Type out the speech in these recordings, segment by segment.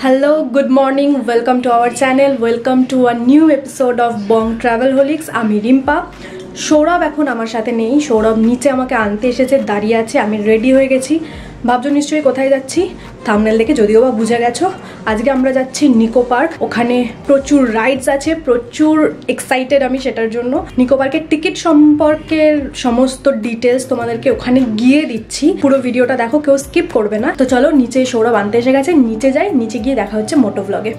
Hello good morning welcome to our channel welcome to our new episode of Bong travelholics আমি রিম্পা। সৌরভ এখন আমার সাথে নেই, সৌরভ নিচে আমাকে আনতে এসেছে, দাঁড়িয়ে আছে, আমি রেডি হয়ে গেছি। ভাবছ নিশ্চয়ই কোথায় যাচ্ছি? থামনেল দেখে যদিও বা বুঝে গেছো, আজকে আমরা যাচ্ছি নিকো পার্ক। ওখানে প্রচুর রাইডস আছে, প্রচুর এক্সাইটেড আমি সেটার জন্য। নিকো পার্কের টিকিট সম্পর্কের সমস্ত ডিটেলস তোমাদেরকে ওখানে গিয়ে দিচ্ছি। পুরো ভিডিওটা দেখো, কেউ স্কিপ করবে না। তো চলো, নিচে সৌরভ আনতে এসে গেছে, নিচে যাই, নিচে গিয়ে দেখা হচ্ছে মোটো ব্লগে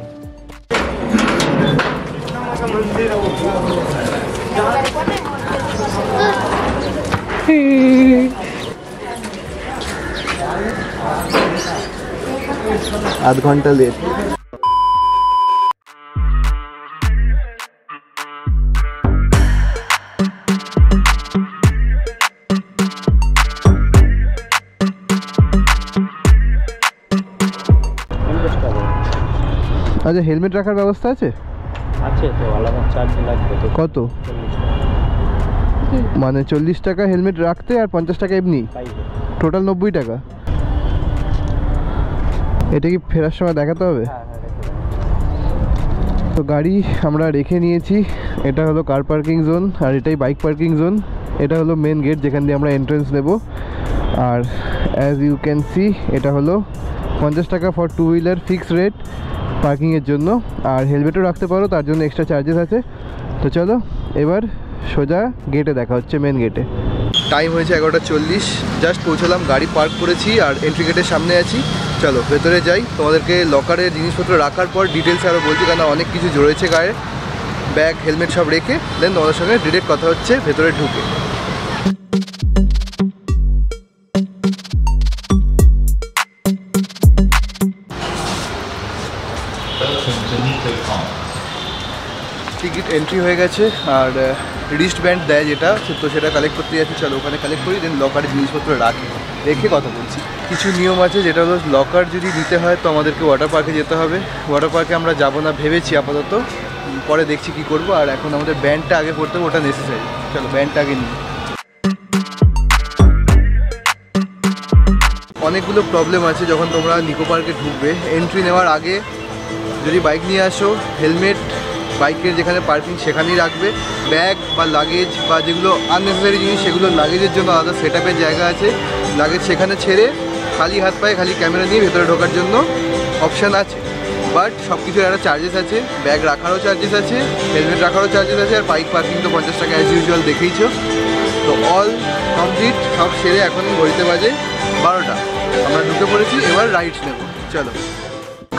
আধ ঘণ্টা লেট আচ্ছা হেলমেট রাখার ব্যবস্থা আছে? আছে তো আলাদা চার্জ লাগবে তো। কত? মানে চল্লিশ টাকা হেলমেট রাখতে আর পঞ্চাশ টাকা এমনি? টোটাল নব্বই টাকা? এটা কি ফেরার সময় দেখাতে হবে? হ্যাঁ হ্যাঁ তো গাড়ি আমরা রেখে নিয়েছি। এটা হলো কার পার্কিং জোন আর এটাই বাইক পার্কিং জোন এটা হলো মেন গেট যেখান দিয়ে আমরা এন্ট্রেন্স নেব। আর অ্যাজ ইউ ক্যান সি এটা হলো পঞ্চাশ টাকা for two wheeler fix rate পার্কিংয়ের জন্য। আর হেলমেটও রাখতে পারো তার জন্য এক্সট্রা চার্জেস আছে। তো চলো এবার সোজা গেটে দেখা হচ্ছে মেন গেটে টাইম হয়েছে এগারোটা চল্লিশ। জাস্ট পৌঁছলাম গাড়ি পার্ক করেছি আর এন্ট্রি গেটের সামনে আছি। চলো, ভেতরে যাই। তোমাদেরকে লকারে জিনিসপত্র রাখার পর ডিটেলসে আরও বলছি কেন অনেক কিছু জড়েছে গায়ে। ব্যাগ হেলমেট সব রেখে দেন তোমাদের সঙ্গে ডিরেক্ট কথা হচ্ছে, ভেতরে ঢুকে। টিকিট এন্ট্রি হয়ে গেছে, আর রিস্ট ব্যান্ড দেয় যেটা, তো সেটা কালেক্ট করতে যাচ্ছি। চলো, ওখানে কালেক্ট করি দেন লকারে জিনিসপত্র রাখি। রেখে কথা বলছি। কিছু নিয়ম আছে, যেটা হলো লকার যদি নিতে হয় তো আমাদেরকে ওয়াটার পার্কে যেতে হবে। ওয়াটার পার্কে আমরা যাব না ভেবেছি আপাতত। পরে দেখছি কি করব। আর এখন আমাদের ব্যান্ডটা আগে পড়তে হবে, ওটা নেসেসারি চলো, ব্যান্ডটা আগে নিই। অনেকগুলো প্রবলেম আছে যখন তোমরা নিকো পার্কে ঢুকবে। এন্ট্রি নেওয়ার আগে যদি বাইক নিয়ে আসো হেলমেট বাইকের যেখানে পার্কিং সেখানেই রাখবে। ব্যাগ বা লাগেজ বা যেগুলো আননেসেসারি জিনিস, সেগুলো লাগেজের জন্য আলাদা সেট জায়গা আছে। লাগেজ সেখানে ছেড়ে খালি হাত পায়ে, খালি ক্যামেরা নিয়ে ভেতরে ঢোকার জন্য অপশান আছে। বাট সব কিছুর একটা চার্জেস আছে ব্যাগ রাখারও চার্জেস আছে হেলমেট রাখারও চার্জেস আছে, আর বাইক পার্কিং তো পঞ্চাশ টাকা অ্যাজ ইউজুয়াল দেখেইছো। তো অল কমপ্লিট সব সেরে এখন ঘড়িতে বাজে বারোটা। আমরা ঢুকে পড়েছি, এবার রাইডস নেব। চলো।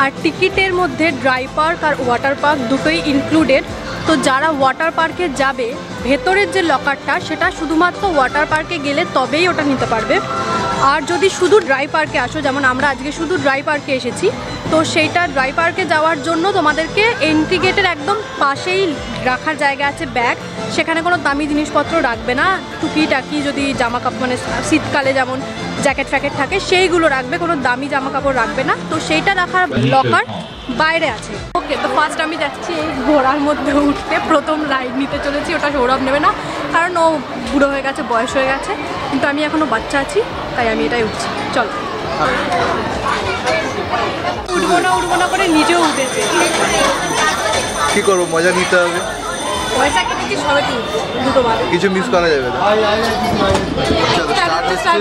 আর টিকিটের মধ্যে ড্রাই পার্ক আর ওয়াটার পার্ক দুটোই ইনক্লুডেড তো যারা ওয়াটার পার্কে যাবে, ভেতরের যে লকারটা সেটা শুধুমাত্র ওয়াটার পার্কে গেলে তবেই ওটা নিতে পারবে। আর যদি শুধু ড্রাই পার্কে আসো যেমন আমরা আজকে শুধু ড্রাই পার্কে এসেছি তো সেইটা ড্রাই পার্কে যাওয়ার জন্য তোমাদেরকে এন্ট্রি গেটের একদম পাশেই রাখার জায়গা আছে ব্যাগ সেখানে কোনো দামি জিনিসপত্র রাখবে না। টুকি টাকি যদি জামা কাপড় মানে শীতকালে যেমন জ্যাকেট ফ্যাকেট থাকে সেইগুলো রাখবে কোনো দামি জামা কাপড় রাখবে না। তো সেইটা রাখার লকার বাইরে আছে। ওকে তো ফার্স্ট আমি যাচ্ছি এই ঘোড়ার মধ্যে উঠতে। প্রথম রাইড নিতে চলেছি ওটা সৌরভ নেবে না কারণ ও বুড়ো হয়ে গেছে বয়স হয়ে গেছে। কিন্তু আমি এখনও বাচ্চা আছি। তাই আমি এটাই উঠছি। চল। উঠবো না উঠবো না করে নিজেও উঠেছে। কি করব? মজা নিতে হবে? কিছু মিস করা যাবে না।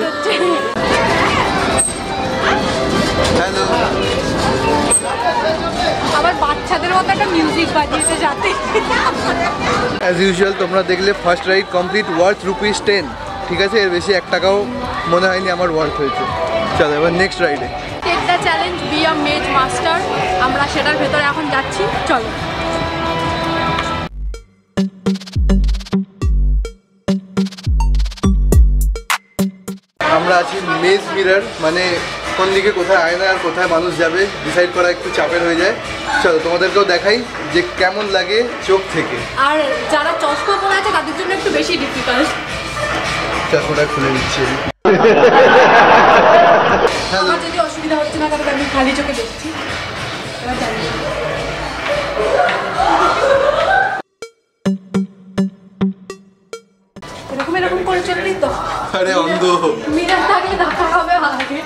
হচ্ছে হ্যালো আবার বাচ্চাদের মতো একটা মিউজিক বাজিয়েছে যাতে। অ্যাজ ইউজুয়াল তোমরা দেখলে first ride complete worth rupees ten ঠিক আছে? এর বেশি এক টাকাও মনে হয়নি আমার ওয়ার্থ হয়েছে। চলো এবার নেক্সট রাইডে take the challenge be a maze master আমরা সেটার ভেতরে এখন যাচ্ছি চলো। আমরা আছি মেজ মিরার মানে কোন দিকে কোথায় আয়না আর কোথায় মানুষ যাবে ডিসাইড করা একটু চাপের হয়ে যায়। চলো তোমাদেরকেও দেখাই যে কেমন লাগে চোখ থেকে। আর যারা চশমা পরে আছে তাদের জন্য একটু বেশি ডিফিকাল্ট চশমাটা খুলে হ্যালো আমার যদি অসুবিধা হচ্ছে না কারণ আমি খালি চোখে দেখছি। এরকম এরকম করে চললেই তো। আরে অন্ধ। মিরার থাকলে দেখা হবে আগে।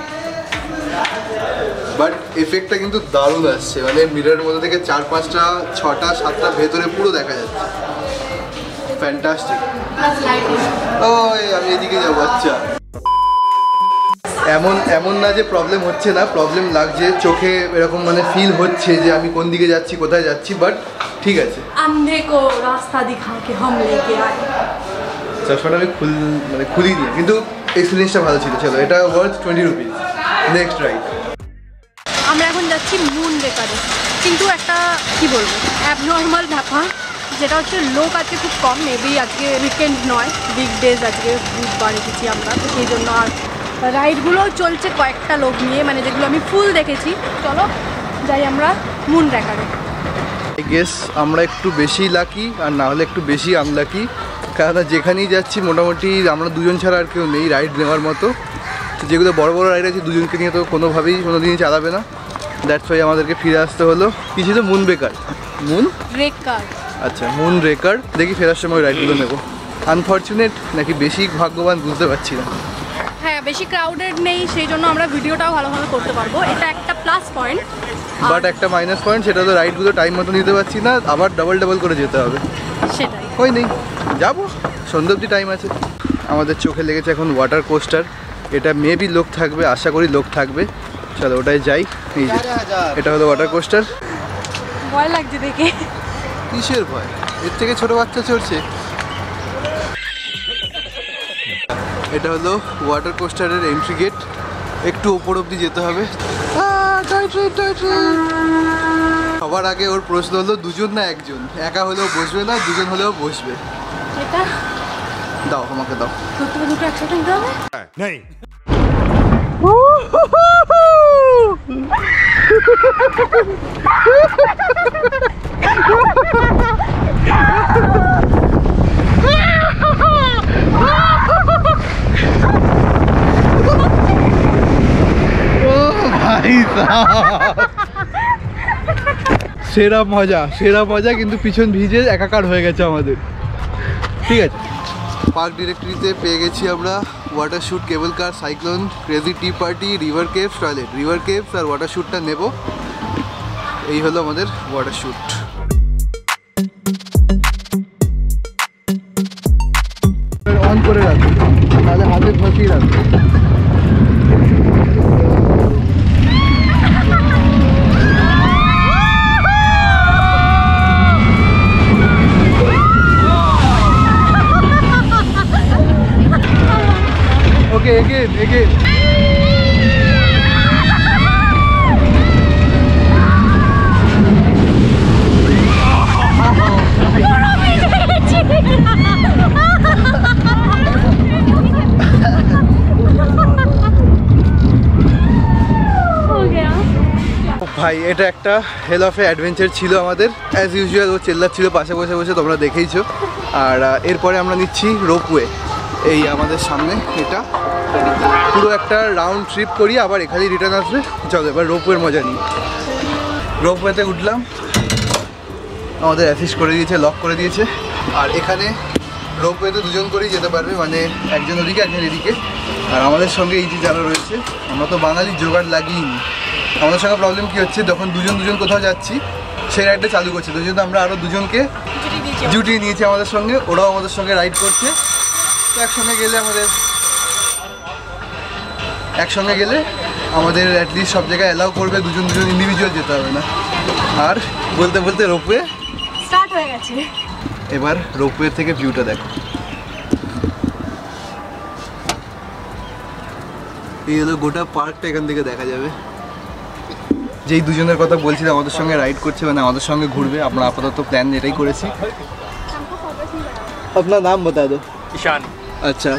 বাট এফেক্টটা কিন্তু দারুণ আসছে। মানে মিররের মধ্যে থেকে চার পাঁচটা ছটা সাতটা ভেতরে পুরো দেখা যাচ্ছে। ফ্যান্টাস্টিক ওই আমি এদিকে যাব আচ্ছা। এমন এমন না যে প্রবলেম হচ্ছে না প্রবলেম লাগছে চোখে এরকম মানে ফিল হচ্ছে যে আমি কোন দিকে যাচ্ছি কোথায় যাচ্ছি বাট ঠিক আছে। রাস্তা লেকে চশমাটা আমি খুল মানে খুলি দিই কিন্তু এক্সপিরিয়েন্সটা ভালো ছিল চলো এটা worth twenty rupees next ride আমরা এখন যাচ্ছি মুন বেকারে কিন্তু একটা কি বলব অ্যাবনর্মাল ঢাকা যেটা হচ্ছে লোক আজকে খুব কম মেবি আজকে উইকেন্ড নয় বিগ ডেজ আজকে বুধবার এসেছি আমরা তো সেই জন্য আর রাইডগুলো চলছে কয়েকটা লোক নিয়ে মানে যেগুলো আমি ফুল দেখেছি। চলো যাই আমরা মুন আই গেস আমরা একটু বেশি লাকি আর না হলে একটু বেশি আনলাকি কেননা যেখানেই যাচ্ছি মোটামুটি আমরা দুজন ছাড়া আর কেউ নেই রাইড নেওয়ার মতো। যেগুলো বড় বড় রাইড আছে দুজনকে নিয়ে তো কোনোভাবেই কোনো দিনই চালাবে না। দ্যাটস ওয়াই আমাদেরকে ফিরে আসতে হলো। কি ছিল মুন বেকার মুন ব্রেকার আচ্ছা মুন রেকার দেখি ফেরার সময় রাইডগুলো নেব। আনফর্চুনেট নাকি বেশি ভাগ্যবান বুঝতে পারছি না। বেশি ক্রাউডেড নেই সেই জন্য আমরা ভিডিওটাও ভালোভাবে করতে পারব। এটা একটা প্লাস পয়েন্ট বাট একটা মাইনাস পয়েন্ট সেটা তো রাইডগুলো টাইম মতো নিতে পারছি না আবার ডাবল ডাবল করে যেতে হবে। সেটাই। ওই নেই যাব। সন্ধ্যে অব্দি টাইম আছে। আমাদের চোখে লেগেছে এখন ওয়াটার কোস্টার এটা মেবি লোক থাকবে আশা করি লোক থাকবে। চলো ওটাই যাই। এই যে এটা হলো ওয়াটার কোস্টার ভয় লাগছে দেখে। কিসের ভয়? এর থেকে ছোট বাচ্চা চড়ছে। এটা হলো ওয়াটার কোস্টারের এন্ট্রি গেট একটু ওপর অব্দি যেতে হবে। সবার আগে ওর প্রশ্ন হলো দুজন না একজন? একা হলেও বসবে না দুজন হলেও বসবে। দাও আমাকে দাও। দুটো একসাথে সেরা মজা সেরা মজা কিন্তু পিছন ভিজে একাকার হয়ে গেছে আমাদের। ঠিক আছে। পার্ক ডিরেক্টরিতে পেয়ে গেছি আমরা water chute cable car cyclone crazy tea party river caves toilet river caves আর ওয়াটার শ্যুটটা নেব। এই হলো আমাদের ওয়াটার শ্যুট অন করে রাখো তাহলে হাতে ফাঁসিয়ে রাখো Okay, again, again. ভাই এটা একটা হেল অফ অ্যাডভেঞ্চার ছিল আমাদের। অ্যাজ ইউজুয়াল ও চেল্লাচ্ছিল পাশে বসে বসে তোমরা দেখেইছো। আর এরপরে আমরা নিচ্ছি রোপওয়ে এই আমাদের সামনে এটা। পুরো একটা রাউন্ড ট্রিপ করি আবার এখানেই রিটার্ন আসবে। চলো এবার রোপওয়ের মজা নিই। রোপওয়েতে উঠলাম। আমাদের অ্যাসিস্ট করে দিয়েছে লক করে দিয়েছে। আর এখানে রোপওয়েতে দুজন করেই যেতে পারবে মানে একজন ওদিকে একজন এদিকে। আর আমাদের সঙ্গে এই যে যারা রয়েছে আমরা তো বাঙালির জোগাড় লাগিয়েই আমাদের সঙ্গে প্রবলেম কী হচ্ছে যখন দুজন দুজন কোথাও যাচ্ছি সেই রাইডটা চালু করছে। দুজন আমরা আরও দুজনকে জুটিয়ে নিয়েছি আমাদের সঙ্গে ওরাও আমাদের সঙ্গে রাইড করছে। একসঙ্গে গেলে আমাদের একসঙ্গে গেলে আমাদের অ্যাটলিস্ট সব জায়গায় অ্যালাউ করবে দুজন দুজন ইন্ডিভিজুয়াল যেতে হবে না। আর বলতে বলতে রোপওয়ে স্টার্ট হয়ে গেছে। এবার রোপওয়ে থেকে ভিউটা দেখো। এই হলো গোটা পার্কটা এখান থেকে দেখা যাবে। যেই দুজনের কথা বলছিলাম আমাদের সঙ্গে রাইড করছে মানে আমাদের সঙ্গে ঘুরবে। আমরা আপাতত প্ল্যান এটাই করেছি। আপনার নাম বতা দো ঈশান। আচ্ছা।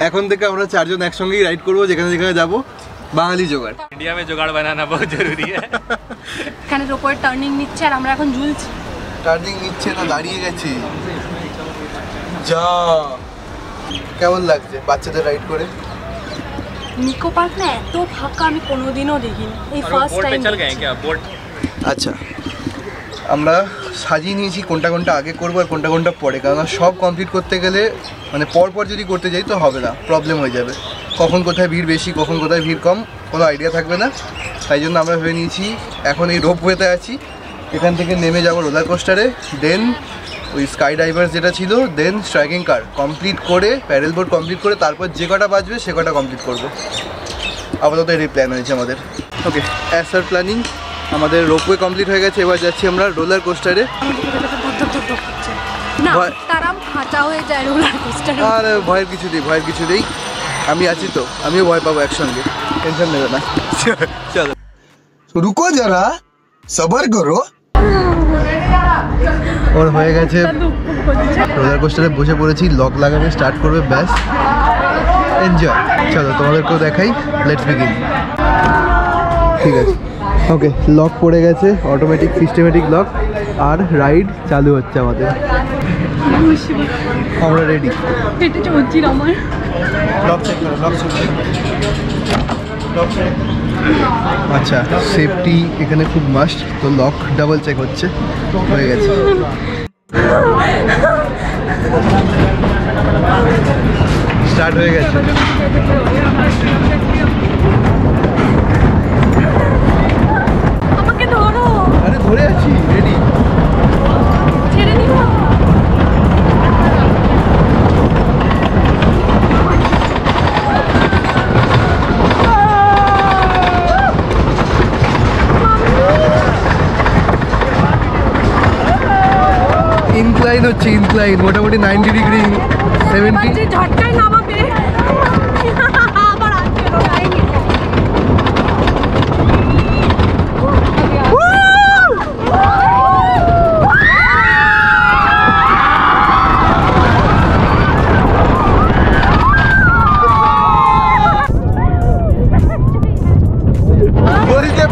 এখন থেকে আমরা চারজন একসঙ্গেই রাইড করব যেখানে যেখানে যাব। বাঙালি জোগাড়। ইন্ডিয়া মে জোগাড় বানানা বহু জরুরি। এখানে রোপর টার্নিং নিচ্ছে আর আমরা এখন ঝুলছি। টার্নিং নিচ্ছে না দাঁড়িয়ে গেছি। যা। কেমন লাগছে বাচ্চাদের রাইড করে? নিকো পার্ক না এত ফাঁকা আমি কোনোদিনও দেখিনি। এই ফার্স্ট টাইম আচ্ছা। আমরা সাজিয়ে নিয়েছি কোনটা কোনটা আগে করব আর কোনটা কোনটা পরে কারণ সব কমপ্লিট করতে গেলে মানে পর পর যদি করতে যাই তো হবে না প্রবলেম হয়ে যাবে। কখন কোথায় ভিড় বেশি, কখন কোথায় ভিড় কম, কোনো আইডিয়া থাকবে না। তাই জন্য আমরা ভেবে নিয়েছি এখন এই রোপ রোপওয়েতে আছি। এখান থেকে নেমে যাব রোলার কোস্টারে দেন ওই স্কাই ডাইভার যেটা ছিল দেন স্ট্রাইকিং কার কমপ্লিট করে প্যারেল বোর্ড কমপ্লিট করে, তারপর যে কটা বাজবে সে কটা কমপ্লিট করব। আপাতত এটাই প্ল্যান হয়েছে আমাদের। ওকে অ্যাজ আর প্ল্যানিং আমাদের রোপওয়ে কমপ্লিট হয়ে গেছে এবার যাচ্ছি আমরা রোলার কোস্টারে আর ভয়ের কিছু নেই ভয়ের কিছু নেই। আমি আছি তো আমিও ভয় পাবো একসঙ্গে। টেনশন নেবে না। চলো। রুকো যারা সবার করো। ওর হয়ে গেছে। রোলার কোস্টারে বসে পড়েছি লক লাগাবে স্টার্ট করবে ব্যাস। এনজয় চলো তোমাদেরকেও দেখাই। লেটস বিগিন ঠিক আছে। ওকে লক পড়ে গেছে অটোমেটিক সিস্টেমেটিক লক আর রাইড চালু হচ্ছে আমাদের। আমরা রেডি পেটে চলছিল আমার। লক চেক করো লক চেক লক চেক আচ্ছা সেফটি এখানে খুব মাস্ট তো লক ডাবল চেক হচ্ছে হয়ে গেছে। স্টার্ট হয়ে গেছে। হচ্ছে ইনক্লাইন মোটামুটি নাইনটি ডিগ্রি সেভেন্টি ঝটকায় নামাবে।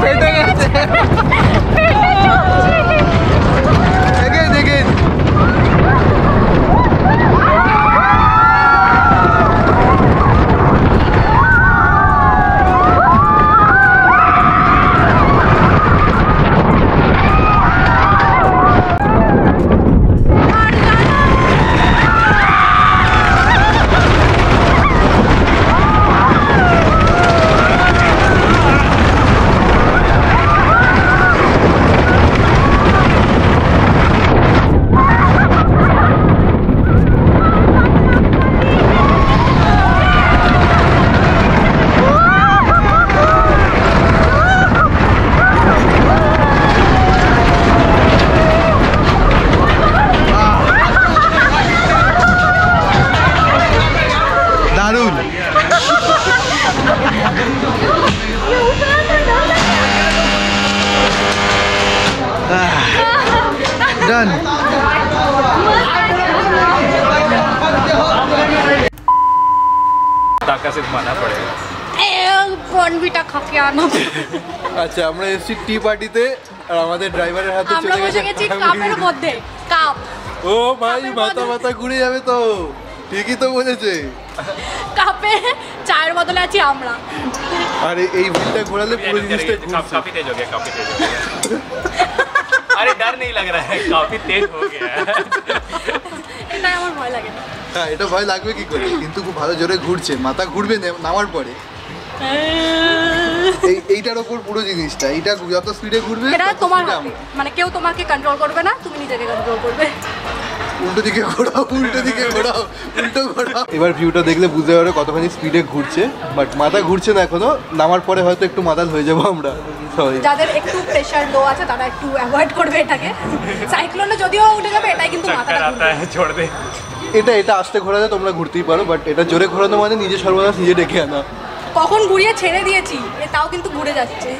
ফেটে গেছে। আচ্ছা আমরা এসেছি টি পার্টিতে আর আমাদের ড্রাইভারের হাতে আমরা চলে বসে গেছে গেছি কাপের মধ্যে কাপ ও ভাই কাপের মাথা মধ্যে। মাথা ঘুরে যাবে তো ঠিকই তো বলেছে কাপে চায়ের বদলে আছি আমরা আর এই- এই হুইলটা ঘোরালে পুরো জিনিসটা काफी ঘুরছে काफी तेज हो गया काफी तेज हो गया अरे डर नहीं लग रहा है काफी तेज हो गया है এটাই আমার ভয় লাগে না হ্যাঁ এটা ভয় লাগবে কি করে কিন্তু খুব ভালো জোরে ঘুরছে মাথা ঘুরবে নে- নামার পরে এইটার উপর পুরো জিনিসটা এটা যত স্পিডে ঘুরবে এটা তোমার মানে কেউ তোমাকে কন্ট্রোল করবে না তুমি নিজেকে কন্ট্রোল করবে। ঘোরাও উল্টো দিকে ঘোরাও এবার ভিউটা দেখলে বুঝতে কতখানি ঘুরছে বাট মাথা ঘুরছে না এখনও নামার পরে হয়তো একটু হয়ে যাব আমরা একটু করবে সাইক্লোনে যদিও উঠে যাবে এটাই কিন্তু এটা এটা আসতে ঘোরাতে তোমরা ঘুরতেই পারো বাট এটা জোরে ঘোরানো মানে নিজে সর্বদা নিজে ডেকে আনা। কখন ঘুরিয়ে ছেড়ে দিয়েছি তাও কিন্তু ঘুরে যাচ্ছে।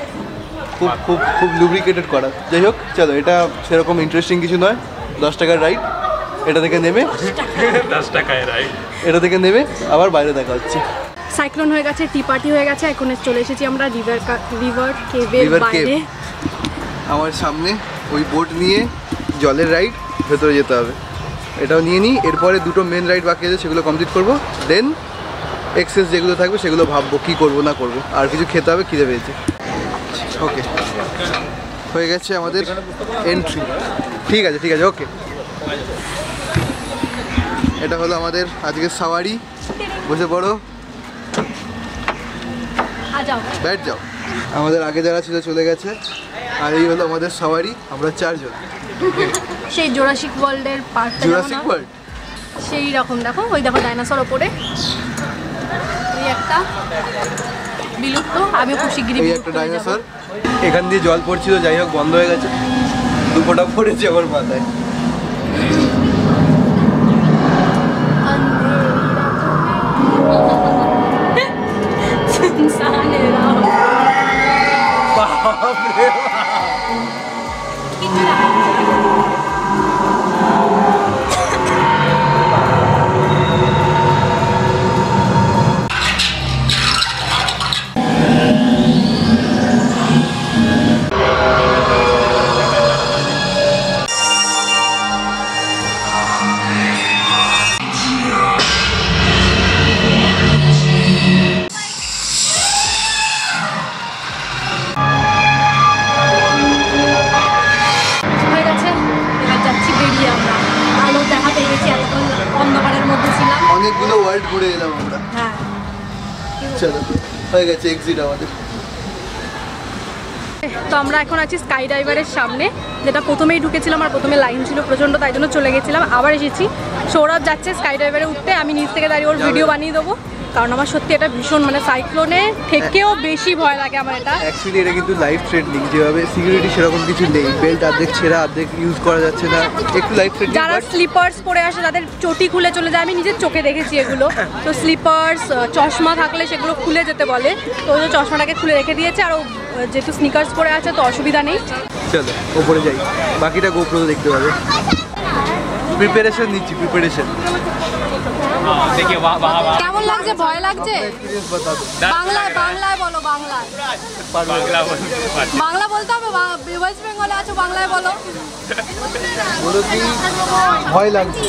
খুব খুব খুব লুব্রিকেটেড করা। যাই হোক চলো এটা সেরকম ইন্টারেস্টিং কিছু নয়। দশ টাকার রাইড এটা থেকে নেমে দশ টাকায় রাইড এটা থেকে নেমে আবার বাইরে দেখা হচ্ছে। সাইক্লোন হয়ে গেছে টি পার্টি হয়ে গেছে এখন চলে এসেছি আমরা রিভার রিভার কেভের বাইরে। আমার সামনে ওই বোট নিয়ে জলের রাইড ভেতরে যেতে হবে। এটাও নিয়ে নিই এরপরে দুটো মেন রাইড বাকি আছে সেগুলো কমপ্লিট করব দেন এক্সেস যেগুলো থাকবে সেগুলো ভাববো কী করব না করব। আর কিছু খেতে হবে খিদে পেয়েছে। ওকে হয়ে গেছে আমাদের এন্ট্রি ঠিক আছে ঠিক আছে ওকে এটা হলো আমাদের আজকের সাওয়ারি। বসে পড়ো। ব্যাট যাও। আমাদের আগে যারা ছিল চলে গেছে। আর এই হলো আমাদের সবারই আমরা চারজন। সেই জোরাসিক ওয়ার্ল্ডের পার্কটা জুরাসিক ওয়ার্ল্ড সেই রকম দেখো ওই দেখো ডাইনোসর ওপরে। একটা বিলুপ্ত আমি খুব শিগগিরই একটা ডাইনোসর এখান দিয়ে জল পড়ছিল যাই হোক বন্ধ হয়ে গেছে। দুপোটা পড়েছে আমার মাথায়। এক্সিট আমাদের। তো আমরা এখন আছি স্কাই ড্রাইভারের সামনে। যেটা প্রথমেই ঢুকেছিলাম আর প্রথমে লাইন ছিল প্রচণ্ড তাই জন্য চলে গেছিলাম। আবার এসেছি। সৌরভ যাচ্ছে স্কাই ড্রাইভারে উঠতে আমি নিচ থেকে দাঁড়িয়ে ওর ভিডিও বানিয়ে দেবো। কারণ আমার সত্যি এটা ভীষণ মানে সাইক্লোনে থেকেও বেশি ভয় লাগে আমার এটা। অ্যাকচুয়ালি এটা কিন্তু লাইফ থ্রেটনিং যেভাবে সিকিউরিটি সেরকম কিছু নেই। বেল্ট অর্ধেক ছেঁড়া অর্ধেক ইউজ করা যাচ্ছে না। একটু লাইফ থ্রেটনিং যারা স্লিপার্স পরে আসে তাদের চটি খুলে চলে যায়। আমি নিজের চোখে দেখেছি এগুলো। তো স্লিপার্স চশমা থাকলে সেগুলো খুলে যেতে বলে। তো ওই চশমাটাকে খুলে রেখে দিয়েছে আর যেহেতু স্নিকার্স পরে আছে তো অসুবিধা নেই। চলো ওপরে যাই। বাকিটা গোপ্রো দেখতে পাবে। প্রিপারেশন নিচ্ছি প্রিপারেশন দেখি বাহ বাহ বাহ। কেমন লাগছে? ভয় লাগছে? বাংলায় বাংলায় বলো বাংলায়। বাংলা বাংলা বলতে হবে ওয়েস্ট বেঙ্গলে আছো বাংলায় বলো। ভয় লাগছে।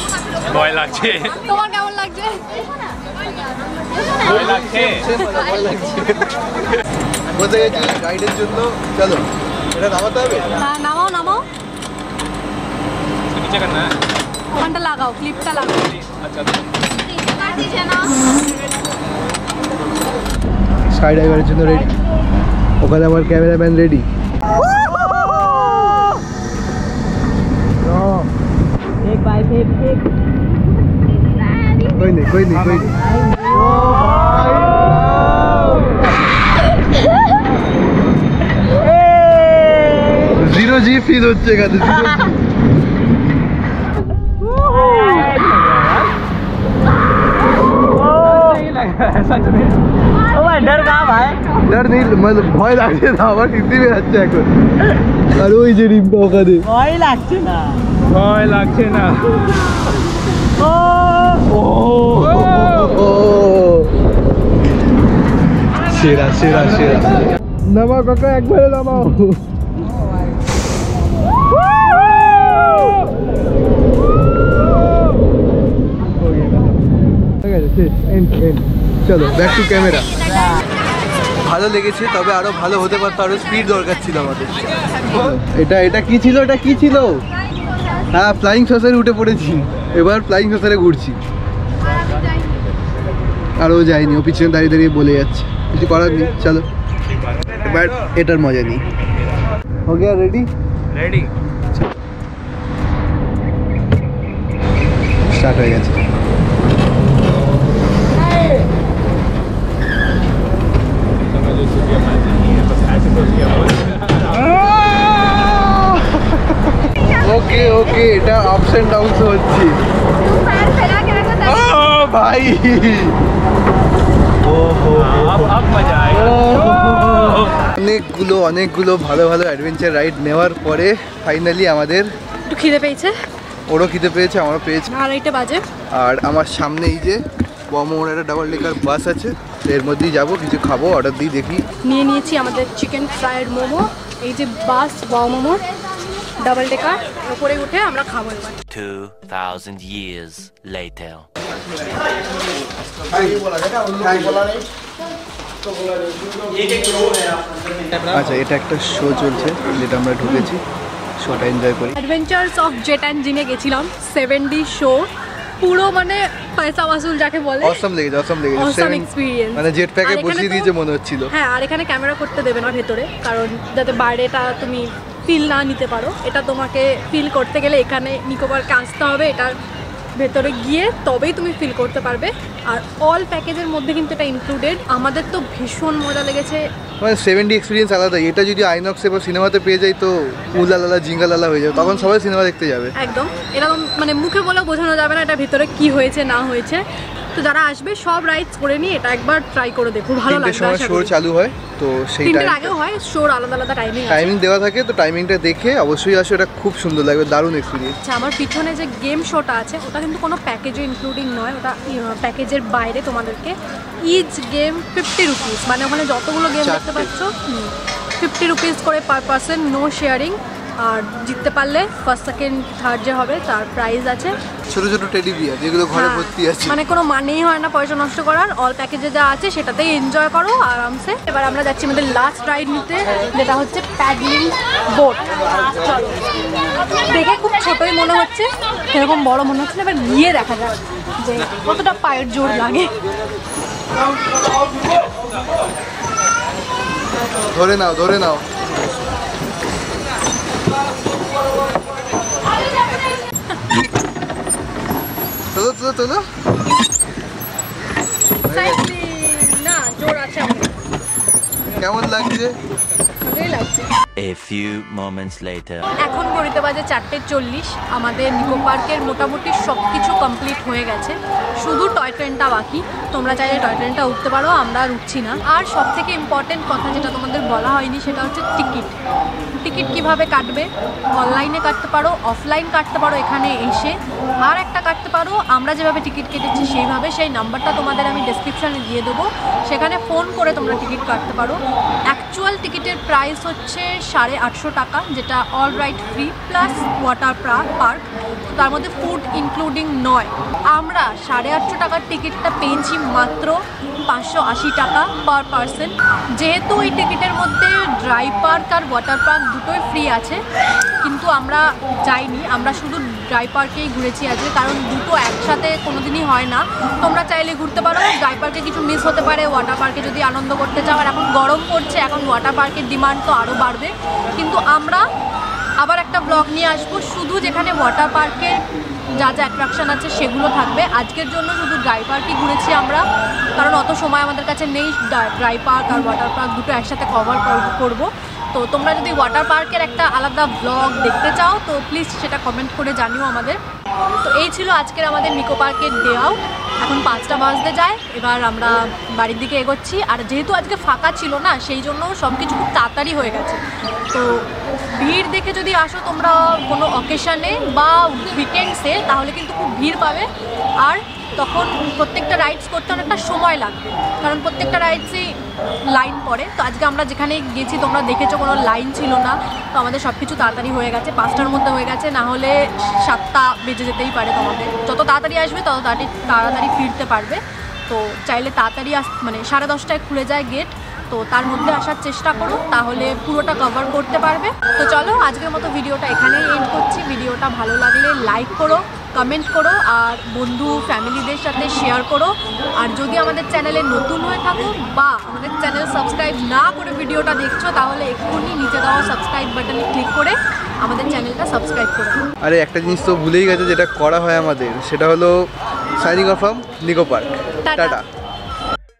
ভয় লাগছে। তোমার কেমন লাগছে? ভয় লাগছে। ভয় লাগছে বলতে গাইডের জন্য। চলো এটা নামাতে হবে? হ্যাঁ নামাও নামাও। নিচে করনা ওখানটা লাগাও ক্লিপটা লাগাও। আচ্ছা।, আচ্ছা। স্কাই ডাইভারের জন্য রেডি ওখানে আমার ক্যামেরাম্যান রেডি कोई नहीं कोई नहीं कोई नहीं জিরো জি ফিল হচ্ছে এখানে zero G। डर नहीं मतलब ভয় লাগছে না আমার হিন্দি বেরাচ্ছে এখন আর ওই যে রিম্পা ওখানে ভয় লাগছে না ও সেরা সেরা সেরা নামাও কাকা একবারে নামাও ঠিক আছে শেষ এন্ড এন্ড চলো ব্যাক টু ক্যামেরা ভালো লেগেছে তবে আরও ভালো হতে পারতো আরও স্পিড দরকার ছিল আমাদের। এটা এটা কি ছিল এটা কি ছিল? হ্যাঁ ফ্লাইং সসারে উঠে পড়েছি। এবার ফ্লাইং সসারে ঘুরছি। আরও যায়নি ও পিছনে দাঁড়িয়ে দাঁড়িয়ে বলে যাচ্ছে। কিছু করার নেই চলো। এবার এটার মজা নেই। ওকে আর রেডি রেডি স্টার্ট হয়ে গেছে। ওকে ওকে এটা আপস এন্ড ডাউনস হচ্ছে। ভাই। অনেকগুলো অনেকগুলো ভালো ভালো অ্যাডভেঞ্চার রাইড নেওয়ার পরে ফাইনালি আমাদের একটু খিদে পেয়েছে? ওরও খিদে পেয়েছে আমারও পেয়েছে। আর এইটা বাজে? আর আমার সামনে এই যে বমোর একটা ডাবল ডেকার বাস আছে এর মধ্যেই যাব কিছু খাব অর্ডার দিয়ে দেখি। নিয়ে নিয়েছি আমাদের চিকেন ফ্রাইড মোমো এই যে বাস বাও মোমোর ডাবল টেকার উপরে উঠে আমরা খাব এবার। 2,000 years later. আচ্ছা এটা একটা শো চলছে যেটা আমরা ঢুকেছি শোটা এনজয় করি। অ্যাডভেঞ্চার্স অফ জেট অ্যান্ড জিনে গেছিলাম সেভেন ডি শো পুরো মানে পয়সা ওয়াসুল যাকে বলে। অসম লেগেছে অসম লেগেছে। অসম মানে জেট প্যাকে বসিয়ে দিয়েছে মনে হচ্ছিল। হ্যাঁ আর এখানে ক্যামেরা করতে দেবে না ভেতরে কারণ যাতে বাইরেটা তুমি ফিল না নিতে পারো। এটা তোমাকে ফিল করতে গেলে এখানে নিকোবার কাঁচতে আসতে হবে এটার ভেতরে গিয়ে তবেই তুমি ফিল করতে পারবে। আর অল প্যাকেজের মধ্যে কিন্তু এটা ইনক্লুডেড আমাদের তো ভীষণ মজা লেগেছে। মানে সেভেন ডি এক্সপিরিয়েন্স আলাদা এটা যদি আইনক্সে বা সিনেমাতে পেয়ে যাই তো উলালালা জিঙ্গালালা হয়ে যাবে। তখন সবাই সিনেমা দেখতে যাবে। একদম। এরকম মানে মুখে বলে বোঝানো যাবে না এটা ভিতরে কি হয়েছে না হয়েছে। তো যারা আসবে সব রাইডস করে নিয়ে এটা একবার ট্রাই করে দেখো ভালো লাগবে আশা শোর করি। চালু হয় তো সেই টাইম আগেও হয় শোর আলাদা আলাদা টাইমিং আছে টাইমিং দেওয়া থাকে তো টাইমিংটা দেখে অবশ্যই আসো এটা খুব সুন্দর লাগবে দারুণ এক্সপিরিয়েন্স আচ্ছা আমার পিছনে যে গেম শোটা আছে ওটা কিন্তু কোনো প্যাকেজে ইনক্লুডিং নয় ওটা প্যাকেজের বাইরে তোমাদেরকে ইচ গেম ফিফটি রুপিস মানে ওখানে যতগুলো গেম দেখতে। পাচ্ছ ফিফটি রুপিস করে পার পার্সন নো শেয়ারিং আর জিততে পারলে ফার্স্ট সেকেন্ড থার্ড যে হবে তার প্রাইজ আছে। ছোট ছোট টেডি বিয়ার যেগুলো ঘরে হ্যাঁ, ভর্তি আছে। মানে কোনো মানেই হয় না পয়সা নষ্ট করার। অল প্যাকেজে যা আছে সেটাতেই এনজয় করো আরামসে। এবার আমরা যাচ্ছি আমাদের লাস্ট রাইড নিতে যেটা হচ্ছে প্যাডলিং বোট দেখে খুব ছোটই মনে হচ্ছে সেরকম বড় মনে হচ্ছে না, এবার গিয়ে দেখা যাক যে কতটা পায়ের জোর লাগে। ধরে নাও ধরে নাও। চলো চলো না জোর আছে আমাদের কেমন লাগছে? ভালোই লাগছে। A few moments later. এখন ঘড়িতে বাজে চারটে চল্লিশ। আমাদের নিকো পার্কের মোটামুটি সব কিছু কমপ্লিট হয়ে গেছে। শুধু টয় ট্রেনটা বাকি। তোমরা চাইলে টয় ট্রেনটা উঠতে পারো, আমরা আর উঠছি না। আর সব থেকে ইম্পর্টেন্ট কথা যেটা তোমাদের বলা হয়নি, সেটা হচ্ছে টিকিট। টিকিট কীভাবে কাটবে? অনলাইনে কাটতে পারো, অফলাইন কাটতে পারো এখানে এসে। আর একটা কাটতে পারো, আমরা যেভাবে টিকিট কেটেছি সেইভাবে, সেই নাম্বারটা তোমাদের আমি ডেসক্রিপশানে দিয়ে দেবো। সেখানে ফোন করে তোমরা টিকিট কাটতে পারো। অ্যাকচুয়াল টিকিটের প্রাইস হচ্ছে সাড়ে আটশো টাকা, যেটা all ride free plus water park তার মধ্যে ফুড ইনক্লুডিং নয়। আমরা সাড়ে আটশো টাকার টিকিটটা পেয়েছি মাত্র পাঁচশো আশি টাকা পার পার্সন যেহেতু এই টিকিটের মধ্যে ড্রাই পার্ক আর ওয়াটার পার্ক দুটোই ফ্রি আছে, কিন্তু আমরা যাইনি, আমরা শুধু ড্রাই পার্কেই ঘুরেছি আজকে, কারণ দুটো একসাথে কোনোদিনই হয় না। তোমরা চাইলে ঘুরতে পারো ড্রাই পার্কে কিছু মিস হতে পারে ওয়াটার পার্কে যদি আনন্দ করতে চাও, আর এখন গরম পড়ছে, এখন ওয়াটার পার্কের ডিমান্ড তো আরও বাড়বে। কিন্তু আমরা আবার একটা ব্লগ নিয়ে আসব, শুধু যেখানে ওয়াটার পার্কের যা যা অ্যাট্রাকশন আছে সেগুলো থাকবে। আজকের জন্য শুধু ড্রাই পার্কই ঘুরেছি আমরা, কারণ অত সময় আমাদের কাছে নেই ড্রাই পার্ক আর ওয়াটার পার্ক দুটো একসাথে কভার করব। তো তোমরা যদি ওয়াটার পার্কের একটা আলাদা ব্লগ দেখতে চাও, তো প্লিজ সেটা কমেন্ট করে জানিও আমাদের। তো এই ছিল আজকের আমাদের নিকো পার্কের ডে আউট এখন পাঁচটা বাজতে যায়, এবার আমরা বাড়ির দিকে এগোচ্ছি। আর যেহেতু আজকে ফাঁকা ছিল না, সেই জন্য সব কিছু খুব তাড়াতাড়ি হয়ে গেছে। তো ভিড় দেখে যদি আসো তোমরা কোনো অকেশানে বা উইকেন্ডসে তাহলে কিন্তু খুব ভিড় পাবে। আর তখন প্রত্যেকটা রাইডস করতে অনেকটা সময় লাগবে। কারণ প্রত্যেকটা রাইডসই লাইন পড়ে। তো আজকে আমরা যেখানে গেছি তোমরা দেখেছ কোনো লাইন ছিল না। তো আমাদের সব কিছু তাড়াতাড়ি হয়ে গেছে। পাঁচটার মধ্যে হয়ে গেছে। না হলে সাতটা বেজে যেতেই পারে তোমাদের। যত তাড়াতাড়ি আসবে, তত তাড়াতাড়ি তাড়াতাড়ি ফিরতে পারবে। তো চাইলে তাড়াতাড়ি আস মানে সাড়ে দশটায় খুলে যায় গেট তো তার মধ্যে আসার চেষ্টা করো তাহলে পুরোটা কভার করতে পারবে। তো চলো আজকের মতো ভিডিওটা এখানেই এন্ড করছি। ভিডিওটা ভালো লাগলে লাইক করো কমেন্ট করো আর বন্ধু ফ্যামিলিদের সাথে শেয়ার করো। আর যদি আমাদের চ্যানেলে নতুন হয়ে থাকো বা আমাদের চ্যানেল সাবস্ক্রাইব না করে ভিডিওটা দেখছ তাহলে এক্ষুনি নিচে দেওয়া সাবস্ক্রাইব বাটনে ক্লিক করে আমাদের চ্যানেলটা সাবস্ক্রাইব করো। আরে একটা জিনিস তো ভুলেই গেছে যেটা করা হয় আমাদের সেটা হলো signing off from Nicco park tata. Tata.